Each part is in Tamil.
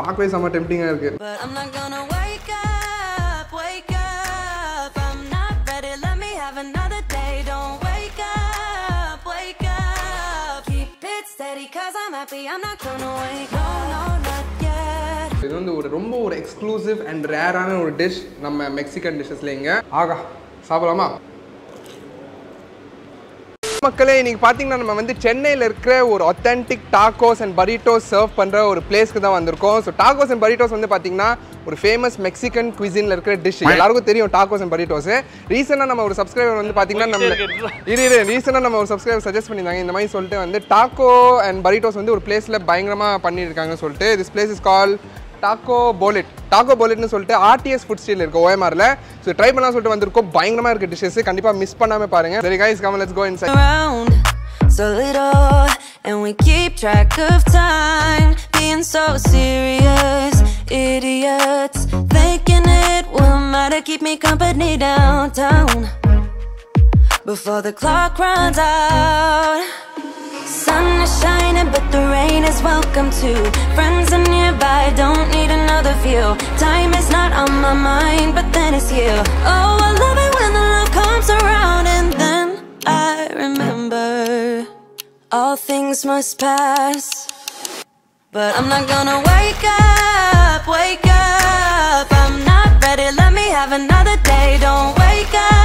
பார்க்கவே செம்ம டெம்டிங்காக இருக்குது. இது வந்து ஒரு ரொம்ப ஒரு எக்ஸ்க்ளூசிவ் அண்ட் ரேரான ஒரு டிஷ் நம்ம மெக்சிகன் டிஷ்ஷஸ்ல இங்க ஆகா சாப்பிடலாமா மக்களே இன்னைக்கு பார்த்தீங்கன்னா நம்ம வந்து சென்னையில் இருக்கிற ஒரு authentic tacos and burritos serve பண்ணுற ஒரு பிளேஸ்க்கு தான் வந்திருக்கோம். ஸோ டாக்கோஸ் அண்ட் பரிட்டோஸ் வந்து பார்த்தீங்கன்னா ஒரு ஃபேமஸ் மெக்சிகன் குவிசினில் இருக்கிற டிஷ் எல்லாருக்கும் தெரியும் டாக்கோஸ் அண்ட் பரிட்டோஸ் ரீசெண்டாக நம்ம ஒரு சப்ஸ்கிரைபர் வந்து பார்த்தீங்கன்னா நம்ம இரு இரு. ரீசெண்டாக நம்ம ஒரு சப்ஸ்கிரைபர் சஜஸ்ட் பண்ணியிருந்தாங்க. இந்த மாதிரி சொல்லிட்டு வந்து டாக்கோ அண்ட் பரிட்டோஸ் வந்து ஒரு பிளேஸில் பயங்கரமாக பண்ணியிருக்காங்கன்னு சொல்லிட்டு this place is call taco போலெட் taco போலெட்னு சொல்லிட்டு ஆர்டிஎஸ் ஃபுட் ஸ்டீல் இருக்கு ஓஎம்ஆர்ல ஸோ ட்ரை பண்ணலாம் சொல்லிட்டு வந்திருக்கோம் பயங்கரமா இருக்கு டிஷ்ஷஸ் கண்டிப்பா மிஸ் பண்ணாம பாருங்க சரி guys come let's go inside so little, and we keep track of time. Being so serious, idiots. Thinking it will matter, keep me company downtown. Before the clock runs out. Sun is shining, but the rain is welcome too. Friends are nearby, don't need another view. Time is not on my mind, but then it's you. Oh, I love it when the love comes around, and then I remember all things must pass. But I'm not gonna wake up, wake up. I'm not ready, let me have another day. Don't wake up,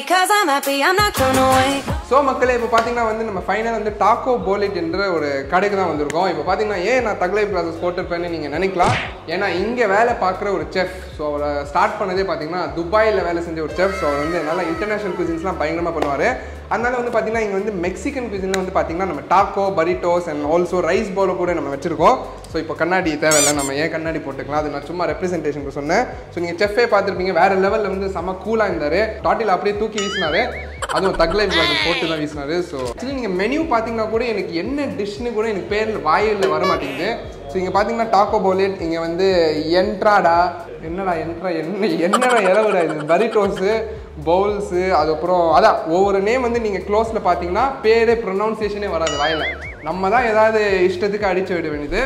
because I'm happy, I'm not gonna wait so மக்களே இப்போ பார்த்தீங்கன்னா வந்து நம்ம ஃபைனல் வந்து டாக்கோ போலெட் என்ற ஒரு கடைக்கு தான் வந்திருக்கோம். இப்போ பார்த்தீங்கன்னா ஏன் நான் தகலை கிளாஸஸ் போட்டிருப்பேன்னு நீங்கள் நினைக்கலாம். ஏன்னா இங்கே வேலை பார்க்குற ஒரு செஃப் ஸோ அவரை ஸ்டார்ட் பண்ணதே பார்த்தீங்கன்னா துபாயில் வேலை செஞ்ச ஒரு செஃப் ஸோ அவர் வந்து நல்லா இன்டர்நேஷனல் குசின்ஸ்லாம் பயங்கரமாக பண்ணுவார். அதனால வந்து பார்த்தீங்கன்னா இங்கே வந்து மெக்சிகன் குசினில் வந்து பார்த்தீங்கன்னா நம்ம taco burritos and also rice பவுல கூட நம்ம வச்சிருக்கோம். ஸோ இப்போ கண்ணாடி தேவையில்லை நம்ம ஏன் கண்ணாடி போட்டுக்கலாம்? அது நான் சும்மா ரெப்ரஸன்டேஷனுக்கு சொன்னேன். ஸோ நீங்கள் செஃப்பே பார்த்துருப்பீங்க வேறு லெவலில் வந்து செம்ம கூலாக இருந்தார். டாட்டில் அப்படியே தூக்கி வீசினாரு. அதுவும் தக்லை போட்டு தான் வீசினாரு. ஸோ ஆக்சுவலி நீங்கள் மெனு பார்த்தீங்கன்னா கூட எனக்கு என்ன டிஷ்னு கூட எனக்கு பேரில் வாயில் வர மாட்டேங்குது. ஸோ இங்கே பார்த்தீங்கன்னா டாக்கோ போலேட் இங்கே வந்து என்ட்ராடா என்னடா என்ட்ரா என்ன என்னடா இறவுடா இது? பரிட்டோஸு பவுல்ஸு அதுக்கப்புறம் அதான் ஒவ்வொரு நேம் வந்து நீங்கள் க்ளோஸில் பார்த்தீங்கன்னா பேரே ப்ரொனவுன்சியேஷனே வராது வாயில். நம்ம தான் ஏதாவது இஷ்டத்துக்கு அடிச்சு விட வேண்டியது.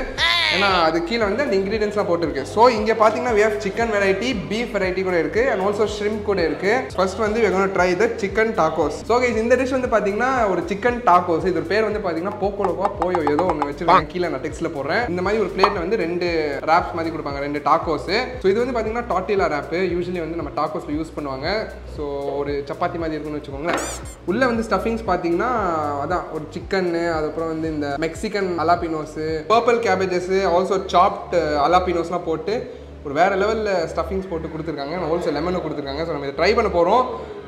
ஏன்னா அது கீழே வந்து அந்த இன்க்ரீடியன்ஸ்லாம் போட்டிருக்கு. ஸோ இங்கே பார்த்தீங்கன்னா we have chicken variety beef variety கூட இருக்குது அண்ட் ஆல்சோ ஷ்ரிம்ப் கூட இருக்குது ஃபர்ஸ்ட் வந்து to try the chicken tacos so guys இந்த டிஷ் வந்து பார்த்தீங்கன்னா ஒரு சிக்கன் டாக்கோஸ் இது பேர் வந்து பார்த்தீங்கன்னா போக்கோலோவா போயோ ஏதோ ஒன்று வச்சிருக்காங்க. கீழே நான் டெக்ஸ்ட்டில் போடுறேன். இந்த மாதிரி ஒரு பிளேட்டில் வந்து ரெண்டு ரேப்ஸ் மாதிரி கொடுப்பாங்க ரெண்டு டாக்கோஸ் ஸோ இது வந்து பார்த்தீங்கன்னா டாட்டிலா ரேப்பு யூஸ்வலி வந்து நம்ம டாக்கோஸில் யூஸ் பண்ணுவாங்க. ஸோ ஒரு சப்பாத்தி மாதிரி இருக்குன்னு வச்சுக்கோங்களேன். உள்ளே வந்து ஸ்டஃபிங்ஸ் பார்த்தீங்கன்னா அதான் ஒரு சிக்கன்னு அதுக்கப்புறம் வந்து இந்த Mexican jalapenos purple cabbages also chopped அலாப்பினோஸ்லாம் போட்டு ஒரு வேறு லெவலில் ஸ்டஃபிங்ஸ் போட்டு கொடுத்துருக்காங்க. ஆல்சோ லெமனும் கொடுத்துருக்காங்க. ஸோ நம்ம இதை ட்ரை பண்ண போகிறோம்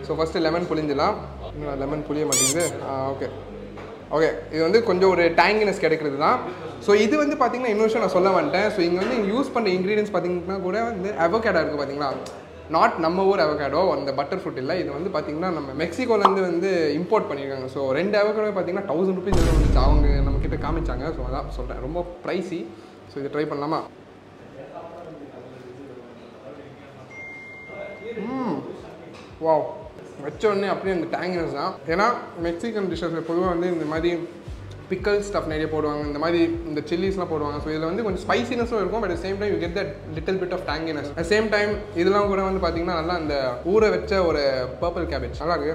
ஸோ ஃபஸ்ட்டு லெமன் புளிஞ்சிடலாம் லெமன் புளிய மாட்டேங்குது. ஓகே ஓகே இது வந்து கொஞ்சம் ஒரு டேங்கினஸ் கிடைக்கிறது தான். ஸோ இது வந்து பார்த்தீங்கன்னா இன்னொரு விஷயம் நான் சொல்ல வந்துட்டேன். ஸோ இங்கே வந்து யூஸ் பண்ண இன்க்ரீடியன்ஸ் பார்த்தீங்கன்னா கூட வந்து அவகேடா இருக்குது பார்த்தீங்களா நாட் நம்ம ஊர் அவகேடோ அந்த பட்டர் ஃப்ரூட் இல்லை. இது வந்து பார்த்தீங்கன்னா நம்ம மெக்சிகோலேருந்து வந்து இம்போர்ட் பண்ணியிருக்காங்க ஸோ ரெண்டு அவகேடோ பார்த்தீங்கன்னா தௌசண்ட் ருபீஸ் வந்து வந்துச்சு. அவங்க நம்ம கிட்ட காமிச்சாங்க. ஸோ அதான் சொல்கிறேன் ரொம்ப ப்ரைஸி ஸோ இதை ட்ரை பண்ணலாமா? ம். வாவ் வச்ச உடனே அப்படியே அந்த டேங்கினஸ் தான். ஏன்னா மெக்சிகன் டிஷ்ஷஸில் பொதுவாக வந்து இந்த மாதிரி பிக்கல் ஸ்டஃப் நிறைய போடுவாங்க இந்த மாதிரி இந்த சில்லிஸ்லாம் போடுவாங்க. ஸோ இதில் வந்து கொஞ்சம் ஸ்பைசினஸும் இருக்கும் but same time you get that little bit of tanginess at same time இதெல்லாம் கூட வந்து பார்த்தீங்கன்னா நல்லா அந்த ஊற வச்ச ஒரு பர்பிள் கேபேஜ் நல்லா இருக்கு.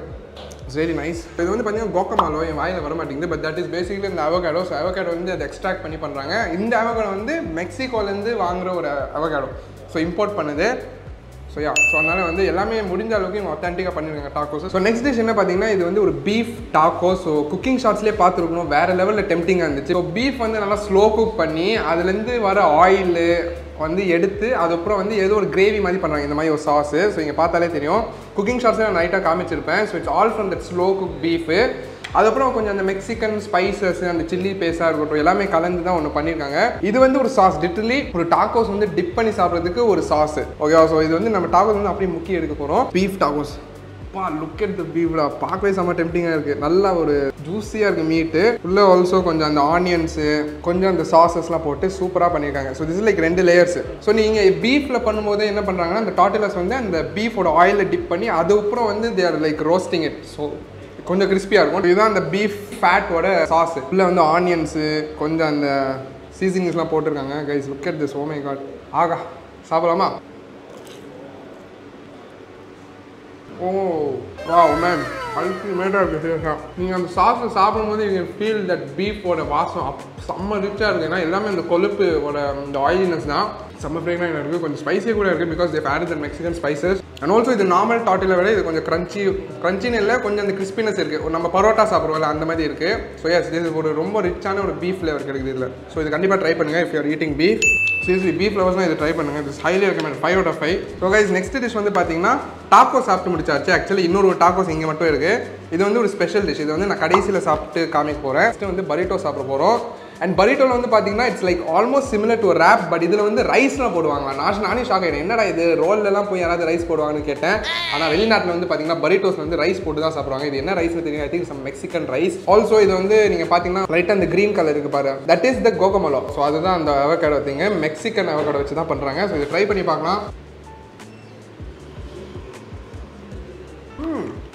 வெரி நைஸ் இது வந்து பார்த்தீங்கன்னா கோக்கமாலோ என் வாயில் வர மாட்டேங்குது பட் தட் இஸ் பேசிக்கலி இந்த அவகாடோ ஸோ அவகாடோ வந்து அதை எக்ஸ்ட்ராக்ட் பண்ணி பண்ணுறாங்க இந்த அவகாடோ வந்து மெக்சிகோலேருந்து வாங்குற ஒரு அவகாடோ ஸோ இம்போர்ட் பண்ணுது. ஸோ யா ஸோ அதனால் வந்து எல்லாமே முடிஞ்ச அளவுக்கு இவங்க ஒத்தன்டிக்காக பண்ணிருக்காங்க டாக்கோஸ் ஸோ நெக்ஸ்ட் டிஷ் என்ன பார்த்தீங்கன்னா இது வந்து ஒரு பீஃப் டாக்கோ ஸோ குக்கிங் ஷார்ட்ஸ்லேயே பார்த்துருக்கணும். வேறு லெவலில் டெம்டிங்காக இருந்துச்சு. ஸோ பீஃப் வந்து நல்லா ஸ்லோ குக் பண்ணி அதுலேருந்து வர ஆயிலு வந்து எடுத்து அதுக்கப்புறம் வந்து ஏதோ ஒரு கிரேவி மாதிரி பண்ணுறாங்க இந்த மாதிரி ஒரு சாஸு ஸோ இங்கே பார்த்தாலே தெரியும். குக்கிங் ஷார்ட்ஸ் நான் நைட்டாக காமிச்சிருப்பேன். So it's all from that slow cook beef அதுக்கப்புறம் கொஞ்சம் அந்த மெக்சிகன் ஸ்பைசஸ் அந்த சில்லி பேஸாக இருக்கட்டும் எல்லாமே கலந்து தான் ஒன்று பண்ணியிருக்காங்க இது வந்து ஒரு சாஸ் லிட்டரலி ஒரு டாக்கோஸ் வந்து டிப் பண்ணி சாப்பிட்றதுக்கு ஒரு சாஸ் ஓகேவா ஸோ இது வந்து நம்ம டாக்கோஸ் வந்து அப்படியே முக்கிய எடுக்க போகிறோம் பீஃப் டாக்கோஸ் பா லுக் எட் த பீஃப்டா பார்க்கவே செம்ம டெம்டிங்காக இருக்குது நல்லா ஒரு ஜூஸியாக இருக்குது மீட்டு உள்ளே ஆல்சோ கொஞ்சம் அந்த ஆனியன்ஸு கொஞ்சம் அந்த சாசஸ்லாம் போட்டு சூப்பராக பண்ணியிருக்காங்க ஸோ திஸ் லைக் ரெண்டு லேயர்ஸ் ஸோ நீங்கள் பீஃபில் பண்ணும்போது என்ன பண்ணுறாங்கன்னா அந்த டாட்டிலஸ் வந்து அந்த பீஃபோட ஆயிலில் டிப் பண்ணி அதுக்கப்புறம் வந்து they're like roasting it so கொஞ்சம் கிறிஸ்பியாக இருக்கும். இதுதான் அந்த பீஃப் ஃபேட்டோட சாஸ் உள்ள வந்து ஆனியன்ஸு கொஞ்சம் அந்த சீசனிங்ஸ்லாம் போட்டிருக்காங்க. Guys look at this oh my God ஆகா சாப்பிடலாமா? ஓ வா மேம் அல்டிமேட்டாக இருக்குது சீரியஸாக நீங்கள் அந்த சாஸை சாப்பிடும்போது யூ ஃபீல் தட் பீஃபோட வாசம் அப் செம்ம ரிச்சாக இருக்குது ஏன்னா எல்லாமே இந்த கொழுப்போட இந்த ஆயிலினஸ் தான். செம்ம ஃப்ளேவராக இருக்குது கொஞ்சம் ஸ்பைஸி கூட இருக்குது because they add the Mexican spices and also இது நார்மல் டாட்டில விட இது கொஞ்சம் க்ரன்ச்சி க்ரன்ச்சின்னு இல்லை கொஞ்சம் அந்த கிறிஸ்பினஸ் இருக்குது நம்ம பரோட்டா சாப்பிடுவோம்ல அந்த மாதிரி இருக்குது ஸோ எஸ் இது ஒரு ரொம்ப ரிச்சான ஒரு பீஃப் ஃப்ளேவர் கிடைக்குது இதில். ஸோ இது கண்டிப்பாக ட்ரை பண்ணுங்கள் if you're eating beef seriously beef ஃப்ளவர்ஸ்னால் இது ட்ரை பண்ணுங்கள் this highly recommend five out of five so guys next dish வந்து பார்த்தீங்கன்னா டாக்கோ சாப்பிட்டு முடிச்சாச்சு. ஆக்சுவலி இன்னொரு டாக்கோஸ் இங்கே மட்டும் இருக்குது இது வந்து ஒரு ஸ்பெஷல் டிஷ் இது வந்து நான் கடைசியில் சாப்பிட்டு காமிக்க போகிறேன் நெக்ஸ்ட் வந்து பரிட்டோ சாப்பிட போகிறோம் அண்ட் பரிட்டோவில் வந்து பார்த்தீங்கன்னா it's like almost similar to wrap but இதில் வந்து ரைஸ்லாம் போடுவாங்க. நான் நானே ஷாக் ஆகிட்டேன் என்னடா இது? ரோல்லலாம் போய் யாராவது ரைஸ் போடுவாங்கன்னு கேட்டேன். ஆனால் வெளிநாட்டில் வந்து பார்த்தீங்கன்னா பரிட்டோஸ் வந்து ரைஸ் போட்டு தான் சாப்பிடுவாங்க. இது என்ன ரைஸ் தெரியும் I think some Mexican rice also இது வந்து நீங்கள் பார்த்தீங்கன்னா லைட்டாக அந்த க்ரீன் கலர் இருக்கு பாரு. That is the guacamole so அதுதான் அந்த அவகேடோ திங்க மெக்சிகன் அவகேடோ வச்சு தான் பண்ணுறாங்க ஸோ இது ட்ரை பண்ணி பார்க்கலாம்.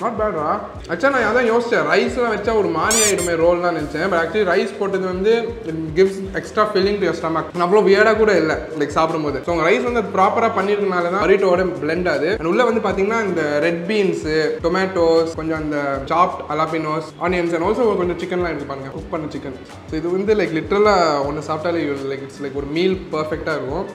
நாட் பேட்ரா ஆக்சுவலாக நான் அதான் யோசிச்சேன். ரைஸ்லாம் வச்சா ஒரு மாதிரி ஆகிடுமே ரோல் தான் நினச்சேன். பட் ஆக்சுவலி ரைஸ் போட்டது வந்து it gives extra filling to stomach அவ்வளோ வியர்டாக கூட இல்லை லைக் சாப்பிடும்போது. ஸோ உங்கள் ரைஸ் வந்து ப்ராப்பராக பண்ணிருக்கனால தான் பரிட்டோட பிளெண்ட் ஆகுது அண்ட் உள்ளே வந்து பார்த்தீங்கன்னா இந்த ரெட் பீன்ஸு டொமேட்டோஸ் கொஞ்சம் அந்த soft jalapenos onions and also கொஞ்சம் சிக்கன்லாம் எடுத்து பாருங்க. குக் பண்ண சிக்கன் ஸோ இது வந்து லைக் லிட்டரலாக ஒன்று சாப்பிட்டாலே லைக் இட்ஸ் லைக் ஒரு மீல் பர்ஃபெக்டாக இருக்கும்.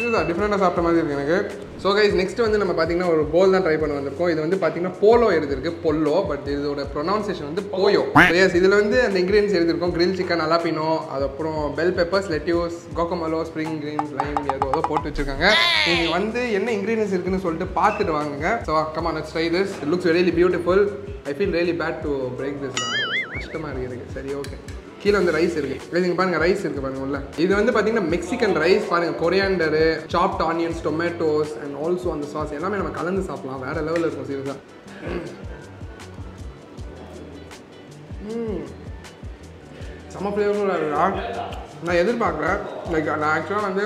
இதுதான் டிஃப்ரெண்டாக சாப்பிட்ட மாதிரி இருக்கு எனக்கு. ஸோ கைஸ் நெக்ஸ்ட் வந்து நம்ம பார்த்தீங்கன்னா ஒரு போல் தான் ட்ரை பண்ண வந்திருக்கோம். இது வந்து பார்த்தீங்கன்னா போலோ எழுதிருக்கு பொல்லோ பட் இதோட ப்ரொனவுன்சேஷன் வந்து போயோ எஸ் இதில் வந்து அந்த இன்க்ரீடியன்ஸ் எழுதிருக்கோம் கிரில் சிக்கன் அலாப்பினோ அதுக்கப்புறம் bell peppers lettuce guacamole spring greens lime ஏதோ ஏதோ போட்டு வச்சிருக்காங்க. நீங்கள் வந்து என்ன இன்க்ரீடியன்ஸ் இருக்குன்னு சொல்லிட்டு பார்த்துட்டு வாங்குங்க. So comma next try this looks very beautiful I feel really bad to break this கஷ்டமாக இருக்குது சரி ஓகே கீழே வந்து ரைஸ் இருக்கு. Guys, இங்க பாருங்க ரைஸ் இருக்கு பாருங்க உள்ள. இது வந்து பாத்தீங்கன்னா மெக்சிகன் ரைஸ் பாருங்க coriander chopped onions tomatoes and also அந்த சாஸ் எல்லாமே நம்ம கலந்து சாப்பிடலாம். வேற லெவலில் இருக்கும் சீரியஸா செம்ம ஃப்ளேவரும் நான் எதிர்பார்க்குறேன் லைக் நான் ஆக்சுவலாக வந்து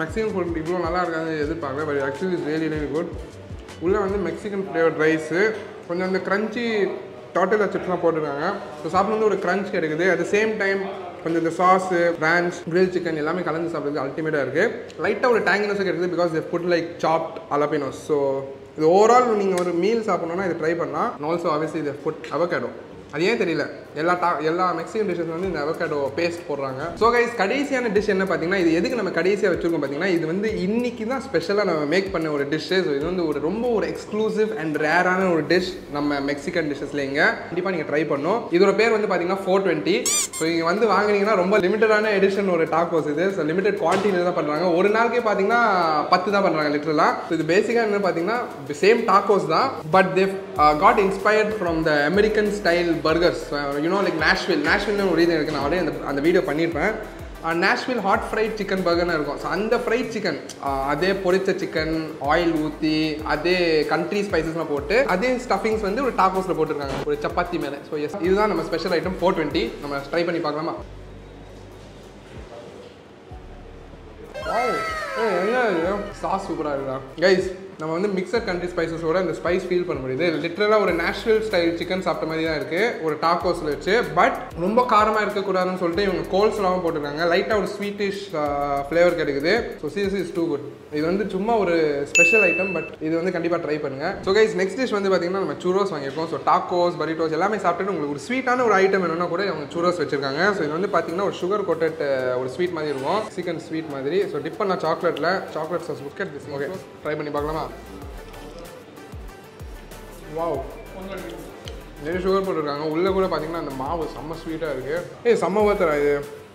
மெக்சிகன் ஃபுட் இவ்வளோ நல்லா இருக்காது எதிர்பார்க்குறேன் but actually is really really good உள்ளே வந்து மெக்சிகன் ஃப்ளேவர்ட் ரைஸு கொஞ்சம் அந்த க்ரன்ச்சி டாட்டலா சிப்ஸ்லாம் போட்டிருக்காங்க. ஸோ சாப்பிடும்போது ஒரு க்ரன்ச் கிடைக்குது. அட் சேம் டைம் கொஞ்சம் இந்த சாஸு பிரான்ச் கிரில் சிக்கன் எல்லாமே கலந்து சாப்பிட்றது அல்டிமேட்டாக இருக்குது லைட்டாக ஒரு டேங்கினஸும் கிடைக்குது because food like soft jalapenos so இது ஓவரால் நீங்கள் ஒரு மீல் சாப்பிட்ணுன்னா இது ட்ரை பண்ணால் ஆல்சோ ஆப்வியஸ்லி இது ஃபுட் அவகேடோ அது ஏன் தெரியல? எல்லா டா எல்லா மெக்சிகன் டிஷ்ஷஸ் வந்து இந்த அவகேடோ பேஸ்ட் போடுறாங்க. ஸோ கைஸ் கடைசியான டிஷ் என்ன பார்த்தீங்கன்னா இது எதுக்கு நம்ம கடைசியாக வச்சிருக்கோம் பார்த்தீங்கன்னா இது வந்து இன்னைக்கு தான் ஸ்பெஷலாக நம்ம மேக் பண்ண ஒரு டிஷ்ஷு ஸோ இது வந்து ஒரு ரொம்ப ஒரு எக்ஸ்க்ளூசிவ் அண்ட் ரேரான ஒரு டிஷ் நம்ம மெக்சிகன் டிஷ்ஷஸ்ல இங்க. கண்டிப்பாக நீங்கள் ட்ரை பண்ணும் இதோட பேர் வந்து பார்த்தீங்கன்னா ஃபோர் டுவெண்ட்டி ஸோ இங்கே வந்து வாங்குனீங்கன்னா ரொம்ப லிமிட்டடான எடிஷன் ஒரு டாக்கோஸ் இது. ஸோ லிமிடெட் குவான்டிட்டியில் தான் பண்ணுறாங்க ஒரு நாளுக்கே பார்த்தீங்கன்னா பத்து தான் பண்ணுறாங்க லிட்டரலாக ஸோ இது பேசிக்காக என்ன பார்த்தீங்கன்னா சேம் டாக்கோஸ் தான். But they've got inspired from the American style burgers you know like Nashville நேஷ்வில்னு ஒரு ரீசன் இருக்குது நான் அப்படியே அந்த அந்த வீடியோ பண்ணியிருப்பேன் நேஷ்வில் ஹாட் ஃப்ரைட் சிக்கன் பர்கர்னு இருக்கும். ஸோ அந்த ஃப்ரைட் சிக்கன் அதே பொரித்த சிக்கன் ஆயில் ஊற்றி அதே கண்ட்ரி ஸ்பைசஸ்லாம் போட்டு அதே ஸ்டஃபிங்ஸ் வந்து ஒரு டாக்கோஸில் போட்டிருக்காங்க. ஒரு சப்பாத்தி மேலே. ஸோ எஸ் இதுதான் நம்ம ஸ்பெஷல் ஐட்டம் ஃபோர் டுவெண்ட்டி நம்ம ட்ரை பண்ணி பார்க்கலாமா? சாஸ் சூப்பராக இருக்கா கைஸ் நம்ம வந்து மிக்சர் கண்ட்ரி ஸ்பைசஸோட இந்த ஸ்பைஸ் ஃபீல் பண்ண முடியுது. லிட்ரலாக ஒரு நேச்சுரல் ஸ்டைல் சிக்கன் சாப்பிட்ட மாதிரி தான் இருக்குது ஒரு டாக்கோஸில் வச்சு. பட் ரொம்ப காரமாக இருக்கக்கூடாதுன்னு சொல்லிட்டு இவங்க கோல்ஸ்லாம் போட்டிருக்காங்க. லைட்டாக ஒரு ஸ்வீட்டிஷ் ஃப்ளேவர் கிடைக்குது. So serious is too good இது வந்து சும்மா ஒரு ஸ்பெஷல் ஐட்டம் பட் இது வந்து கண்டிப்பாக ட்ரை பண்ணுங்க. ஸோ கைஸ் நெக்ஸ்ட் டிஷ் வந்து பார்த்தீங்கன்னா நம்ம சூரோஸ் வாங்கியிருக்கோம். ஸோ டாக்கோஸ் பரிட்டோஸ் எல்லாமே சாப்பிட்டுட்டு உங்களுக்கு ஒரு ஸ்வீட்டான ஒரு ஐட்டம் வேணும்னா கூட அவங்க சூரோஸ் வச்சிருக்காங்க. ஸோ இது வந்து பார்த்தீங்கன்னா ஒரு சுகர் கோட்டட் ஒரு ஸ்வீட் மாதிரி இருக்கும். சிக்கன் ஸ்வீட் மாதிரி. ஸோ டிப் பண்ண சாக்லேட்டில் chocolate sauce bucket okay try பண்ணி பார்க்கலாமா? வாவ் நிறைய சுகர் போட்டிருக்காங்க. உள்ளே கூட பார்த்தீங்கன்னா அந்த மாவு செம்ம ஸ்வீட்டாக இருக்குது ஏய் செம்ம ஒருத்தரா இது.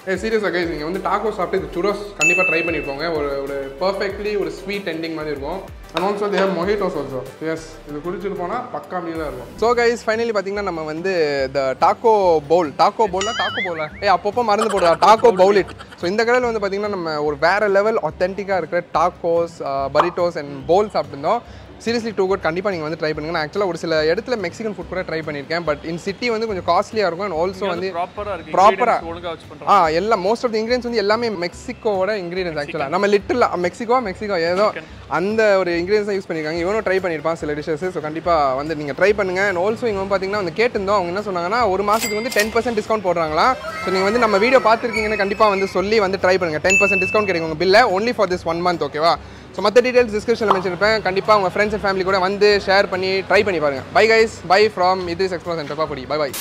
ஏ சீரியஸாக கைஸ் நீங்கள் வந்து டாக்கோ சாப்பிட்டு இது சுரோஸ் கண்டிப்பாக ட்ரை பண்ணியிருப்போங்க ஒரு ஒரு பர்ஃபெக்ட்லி ஒரு ஸ்வீட் எண்டிங் மாதிரி இருக்கும். And also they have mojitos also yes இது குடிச்சிட்டு போனால் பக்கா மீலாக இருக்கும். ஸோ கைஸ் ஃபைனலி பார்த்தீங்கன்னா நம்ம வந்து இந்த டாக்கோ பவுல் டாக்கோ பவுல்னா டாக்கோ பவுலா ஏ அப்பப்போ மறந்து போடுறா. டாக்கோ பவுல் இட் ஸோ இந்த கடையில் வந்து பார்த்தீங்கன்னா நம்ம ஒரு வேறு லெவல் ஒத்தென்டிக்காக இருக்கிற டாக்கோஸ் பரிட்டோஸ் அண்ட் பவுல் சாப்பிட்டுருந்தோம். சீரியஸ்லி டூ குட் கண்டிப்பாக நீங்கள் வந்து ட்ரை பண்ணுங்க. நான் ஆக்சுவலாக ஒரு சில இடத்துல மெக்சிகன் ஃபுட் கூட ட்ரை பண்ணியிருக்கேன். பட் இன் சிட்டி வந்து கொஞ்சம் காஸ்ட்லியாக இருக்கும். அண்ட் ஆல்சோ வந்து ப்ராப்பரா இருக்கு ப்ராப்பரா ingredients ஒழுங்கா வச்சு பண்றாங்க ஆ எல்லாம் மோஸ்ட் ஆஃப் தி இன்கிரியன்ஸ் வந்து எல்லாமே மெக்சிகோவோட இன்கிரியன்ஸ் ஆக்சுவலாக நம்ம லிட்டில் மெக்சிகோ மெக்சிகோ ஏதோ அந்த ஒரு இன்கிரியன்ஸ் யூஸ் பண்ணியிருக்காங்க. இவனும் ட்ரை பண்ணியிருப்பான் சில டிஷஸ் ஸோ கண்டிப்பாக வந்து நீங்கள் ட்ரை பண்ணுங்க. அண்ட் ஆல்சோ இங்கே வந்து பார்த்தீங்கன்னா வந்து கேட்டிருந்தோம். அவங்க என்ன சொன்னாங்கன்னா ஒரு மாதத்துக்கு வந்து டென் பர்சன்ட் டிஸ்கவுண்ட் போடுறாங்களா? ஸோ நீங்கள் வந்து நம்ம வீடியோ பார்த்துருக்கீங்கன்னு கண்டிப்பாக வந்து சொல்லி வந்து ட்ரை பண்ணுங்க. டென் பர்சன்ட் டிஸ்கவுண்ட் கிடைக்கும் உங்கள் பில்லை only for this one month ஓகேவா ஸோ மற்ற டீடைல்ஸ் டிஸ்கிரிப்ஷனில் மென்ஷன் கண்டிப்பாக உங்கள் ஃப்ரெண்ட்ஸ் அண்ட் ஃபேமிலி கூட வந்து ஷேர் பண்ணி ட்ரை பண்ணி பாருங்க. பை கைஸ் பை ஃப்ரம் இது எக்ஸ்ப்ளோர் சென்டர் பாப்படி பை பை